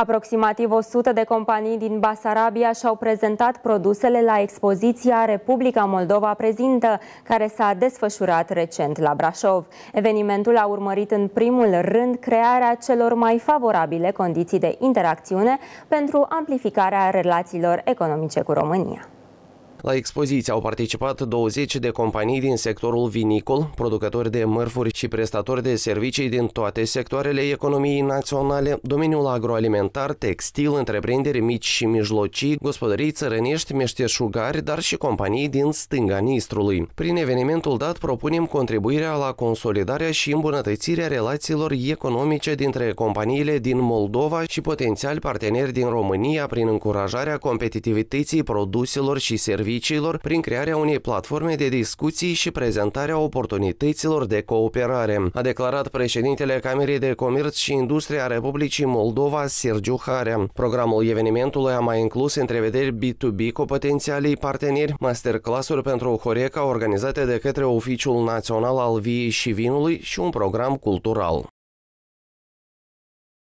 Aproximativ 100 de companii din Basarabia și-au prezentat produsele la expoziția Republica Moldova Prezintă, care s-a desfășurat recent la Brașov. Evenimentul a urmărit în primul rând crearea celor mai favorabile condiții de interacțiune pentru amplificarea relațiilor economice cu România. La expoziție au participat 20 de companii din sectorul vinicol, producători de mărfuri și prestatori de servicii din toate sectoarele economiei naționale, domeniul agroalimentar, textil, întreprinderi mici și mijlocii, gospodării țărănești, meșteșugari, dar și companii din stânga Nistrului. Prin evenimentul dat propunem contribuirea la consolidarea și îmbunătățirea relațiilor economice dintre companiile din Moldova și potențiali parteneri din România prin încurajarea competitivității produselor și serviciilor serviciilor prin crearea unei platforme de discuții și prezentarea oportunităților de cooperare, a declarat președintele Camerei de Comerț și Industrie a Republicii Moldova, Sergiu Harea. Programul evenimentului a mai inclus întrevederi B2B cu potențialii parteneri, masterclass-uri pentru Horeca organizate de către Oficiul Național al Viei și Vinului și un program cultural.